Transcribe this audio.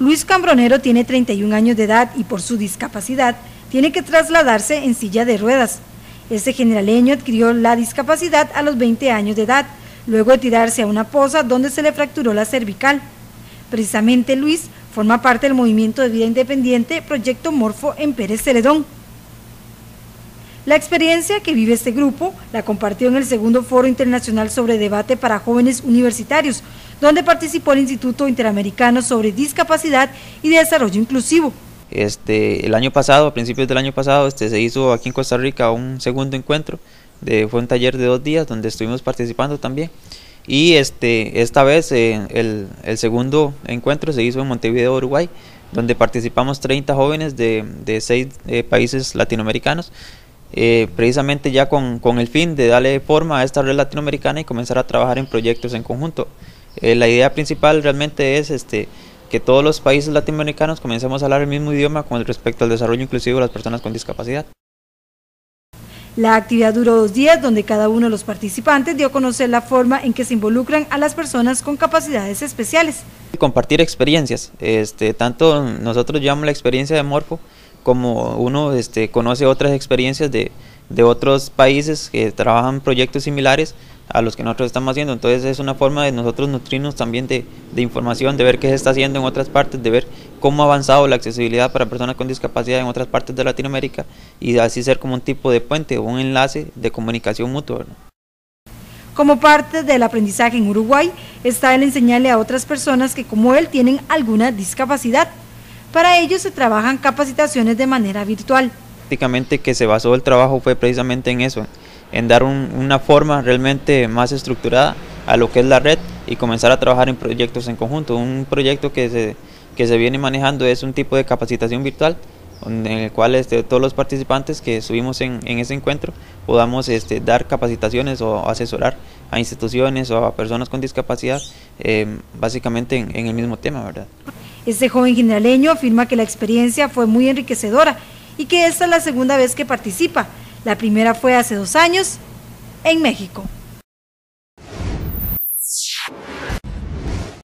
Luis Cambronero tiene 31 años de edad y por su discapacidad tiene que trasladarse en silla de ruedas. Este generaleño adquirió la discapacidad a los 20 años de edad, luego de tirarse a una poza donde se le fracturó la cervical. Precisamente Luis forma parte del movimiento de vida independiente Proyecto Morfo en Pérez Celedón. La experiencia que vive este grupo la compartió en el segundo Foro Internacional sobre Debate para Jóvenes Universitarios, donde participó el Instituto Interamericano sobre Discapacidad y Desarrollo Inclusivo. Este, el año pasado, a principios del año pasado, este, se hizo aquí en Costa Rica un segundo encuentro, de, fue un taller de dos días donde estuvimos participando también. Y este, esta vez eh, el, el, segundo encuentro se hizo en Montevideo, Uruguay, donde participamos 30 jóvenes de, de seis eh, países latinoamericanos eh, precisamente ya con, con, el fin de darle forma a esta red latinoamericana y comenzar a trabajar en proyectos en conjunto. Eh, la idea principal realmente es este, que todos los países latinoamericanos comencemos a hablar el mismo idioma con respecto al desarrollo inclusivo de las personas con discapacidad. La actividad duró dos días donde cada uno de los participantes dio a conocer la forma en que se involucran a las personas con capacidades especiales. Compartir experiencias, este, tanto nosotros llevamos la experiencia de Morfo, como uno este, conoce otras experiencias de, de otros países que trabajan proyectos similares a los que nosotros estamos haciendo. Entonces es una forma de nosotros nutrirnos también de, de, información, de ver qué se está haciendo en otras partes, de ver cómo ha avanzado la accesibilidad para personas con discapacidad en otras partes de Latinoamérica y así ser como un tipo de puente o un enlace de comunicación mutua. Como parte del aprendizaje en Uruguay está el enseñarle a otras personas que como él tienen alguna discapacidad. Para ello se trabajan capacitaciones de manera virtual. Prácticamente que se basó el trabajo fue precisamente en eso, en dar un, una forma realmente más estructurada a lo que es la red y comenzar a trabajar en proyectos en conjunto. Un proyecto que se, que se viene manejando es un tipo de capacitación virtual en el cual este, todos los participantes que estuvimos en, en ese encuentro podamos este, dar capacitaciones o asesorar a instituciones o a personas con discapacidad, eh, básicamente en, en el mismo tema, ¿verdad? Este joven generaleño afirma que la experiencia fue muy enriquecedora y que esta es la segunda vez que participa. La primera fue hace dos años en México.